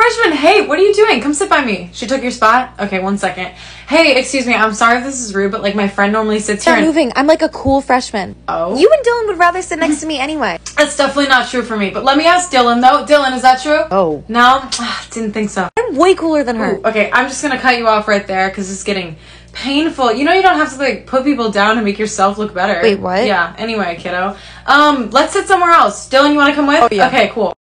freshman. Hey, what are you doing? Come sit by me. She took your spot? Okay, one second. Hey, excuse me. I'm sorry if this is rude, but like my friend normally sits here. Stop and- moving. I'm like a cool freshman. Oh. You and Dylan would rather sit next to me anyway. That's definitely not true for me. But let me ask Dylan though. Dylan, is that true? Oh. No? Ah, didn't think so. I'm way cooler than her. Ooh, okay, I'm just gonna cut you off right there because it's getting painful. You know you don't have to like put people down to make yourself look better. Wait, what? Yeah. Anyway, kiddo. Um, let's sit somewhere else. Dylan, you want to come with? Oh, yeah. Okay, cool.